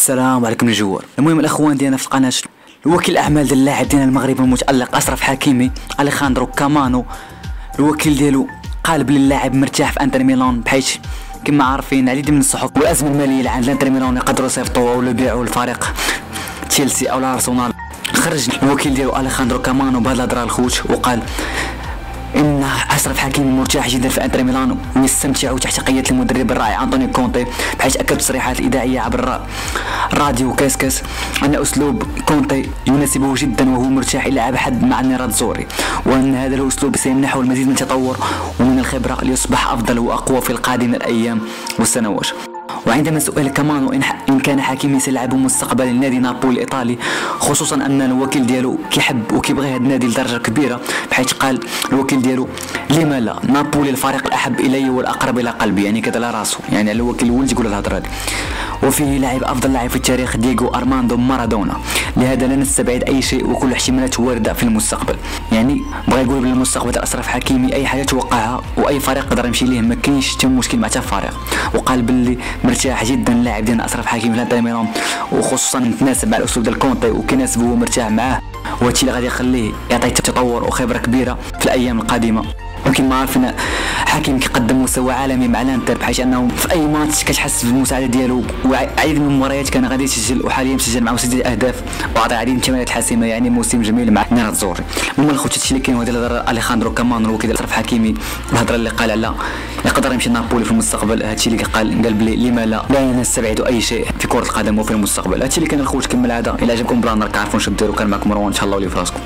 السلام عليكم الخوت المهم الأخوان ديالنا في القناه الوكيل الأعمال ديال اللاعب ديالنا المغربي المتألق اشرف حكيمي أليخاندرو كامانو. الوكيل ديالو قال بلي اللاعب مرتاح في انتر ميلان بحيث كما عارفين العديد من الصحف والأزمة المالية اللي عند الانتر ميلان يقدروا يصيفطوا ولا يبيعوا الفريق تشيلسي أو الأرسنال. خرج الوكيل ديالو أليخاندرو كامانو بهذا الهضره الخوت وقال إن اشرف حكيمي مرتاح جدا في أنتر ميلان ويستمتع تحت قياده المدرب الرائع انطوني كونتي بحيث اكد تصريحات الاذاعيه عبر راديو كاسكاس أن أسلوب كونتي يناسبه جدا وهو مرتاح إلى ابعد مع النيراتزوري وأن هذا الأسلوب سيمنحه المزيد من التطور ومن الخبرة ليصبح أفضل وأقوى في القادم الأيام والسنوات. وعندما سئل كمان وإن إن كان حكيمي سيلعب مستقبلا لنادي نابولي الإيطالي خصوصا أن الوكيل ديالو كيحب وكيبغي هذا النادي لدرجة كبيرة بحيث قال الوكيل ديالو لما لا؟ نابولي الفريق الأحب إلي والأقرب إلى قلبي. يعني كلاراسو يعني الوكيل الولد يقول الهضرة دي. وفيه لاعب أفضل لاعب في التاريخ دييغو أرماندو مارادونا. لهذا لا نستبعد أي شيء وكل احتمالات واردة في المستقبل. يعني بغى يقول بالمستقبل أشرف حكيمي أي حاجة توقعها وأي فريق يقدر يمشي ليه ما كاينش حتى مشكل مع حتى فريق. وقال باللي مرتاح جدا اللاعب ديالنا أشرف حكيمي في الانتر وخصوصا تناسب مع الأسلوب ديال كونتي وكيناسب هو مرتاح معاه. وهادشي اللي غادي يخليه يعطيه تطور وخبرة كبيرة في الأيام القادمة. وكما عارفين حكيمي كيقدم مستوى عالمي مع الانتر بحيث انه في أي ماتش كتحس بالمساعدة ديالو وعديد من المباريات كان غادي يسجل وحاليا مسجل مع مسجل اهداف وعطى عديد من التمريرات الحاسمه يعني موسم جميل مع النيراتزوري المهم الخوت هادشي اللي كاين هو ديال أليخاندرو كامانو كيدير اشرف حكيمي الهضرة اللي قال على يقدر يمشي نابولي في المستقبل. هادشي اللي قال قال بلي لما لا؟ لا نستبعد أي شيء في كرة القدم وفي المستقبل. هادشي اللي كان الخوت كما العاده إلى عجبكم بلانر كعرفوا شنو ديروا كان معكم مروان. إن شاء الله ولي في راسكم